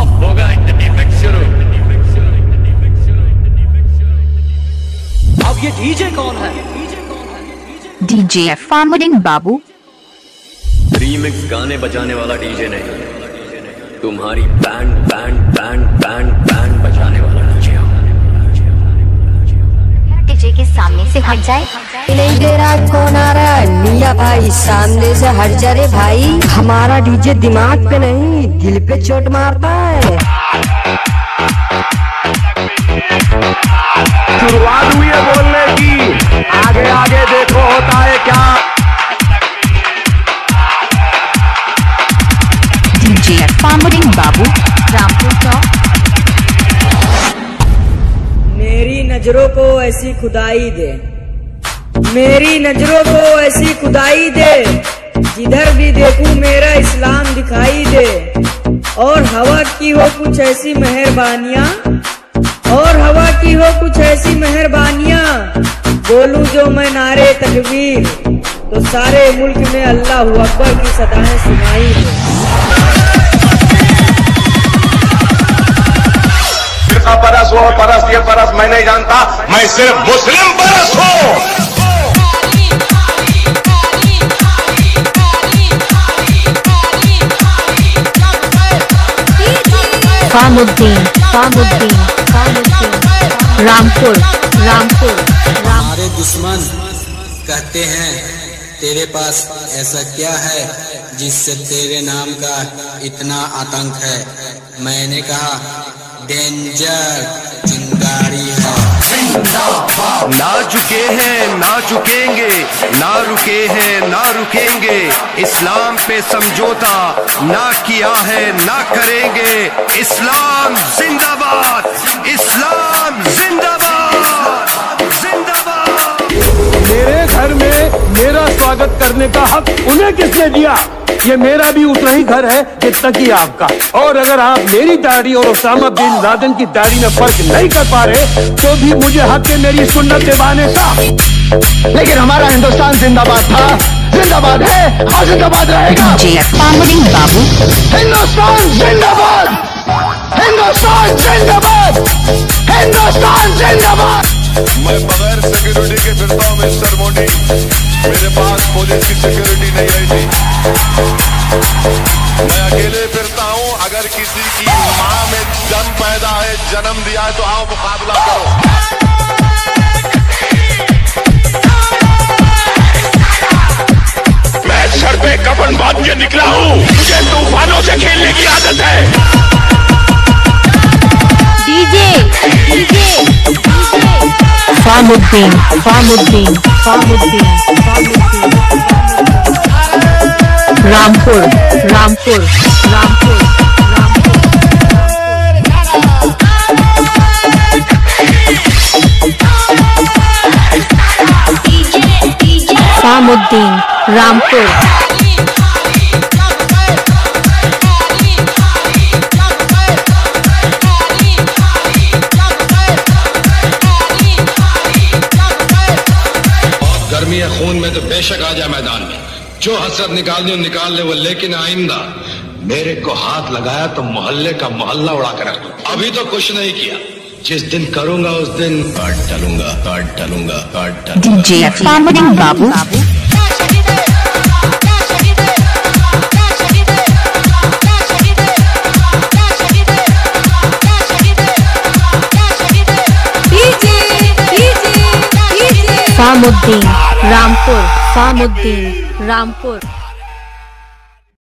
अब होगा इंटरटेनमेंट शुरू अब ये डीजे कौन है? DJ Farmudin Babu. रीमिक्स गाने बजाने वाला डीजे नहीं। तुम्हारी बैंड बैंड बैंड बैंड हट जाए। नहीं दे रहा कौन आ रहा है मिया भाई सामने से हट जा रे भाई। हमारा डीजे दिमाग पे नहीं दिल पे चोट मारता है। शुरुआत हुई है बोलने की। आगे आगे देखो होता है क्या। Farmudin Babu. Rampur Chowk. मेरी नज़रों को ऐसी खुदाई दे। मेरी नज़रों को ऐसी खुदाई दे, जिधर भी देखूँ मेरा इस्लाम दिखाई दे। और हवा की हो कुछ ऐसी मेहरबानियाँ, और हवा की हो कुछ ऐसी मेहरबानियाँ। बोलूँ जो मैं नारे तकबीर तो सारे मुल्क में अल्लाह अकबर की सदाएँ सुनाई दे। परस वो परस ये परस मैं नहीं जानता, मैं सिर्फ़ मुस्लिम परस Farmudin. कामुद्दीन Farmudin. रामपुर. Rampur. हमारे दुश्मन कहते हैं, तेरे पास ऐसा क्या है जिससे तेरे नाम का इतना आतंक है मैंने कहा डेंजर चिंगारी है ना झुके हैं, ना झुकेंगे, ना रुके हैं, ना रुकेंगे। इस्लाम पे समझौता ना किया है, ना करेंगे। इस्लाम जिंदाबाद इस्लाम जिंदाबाद जिंदाबाद। मेरे घर में मेरा स्वागत करने का हक उन्हें किसने दिया? ये मेरा भी उतना ही घर है जितना कि आपका। और अगर आप मेरी दाढ़ी और ओसामा बिन लादेन की दाढ़ी में फ़र्क नहीं कर पा रहे तो भी मुझे हक है मेरी सुन्नत निभाने का लेकिन हमारा हिंदुस्तान जिंदाबाद था। जिंदाबाद है और जिंदाबाद रहेगा। Babu. हिंदुस्तान जिंदाबाद! हिंदुस्तान जिंदाबाद! हिंदुस्तान जिंदाबाद! सिक्योरिटी के फिरता हूँ मिस्टर मोदी मेरे पास पुलिस की सिक्योरिटी नहीं आई थी। मैं अकेले फिरता हूँ, अगर किसी की माँ में जन्म पैदा है, जन्म दिया है तो आओ मुकाबला करो। Farmudin. Farmudin. Farmudin. Farmudin. Rampur. Rampur. Rampur. Farmudin. Rampur. खून में तो बेशक आ जाए मैदान में। जो हसरत निकाल दी निकाल ले वो लेकिन आइंदा मेरे को हाथ लगाया तो मोहल्ले का मोहल्ला उड़ा कर रख दूँ। अभी तो कुछ नहीं किया। जिस दिन करूँगा उस दिन काट डालूँगा काट डालूँगा काट डालूँगा। Farmudin रामपुर सामुद्दीन रामपुर।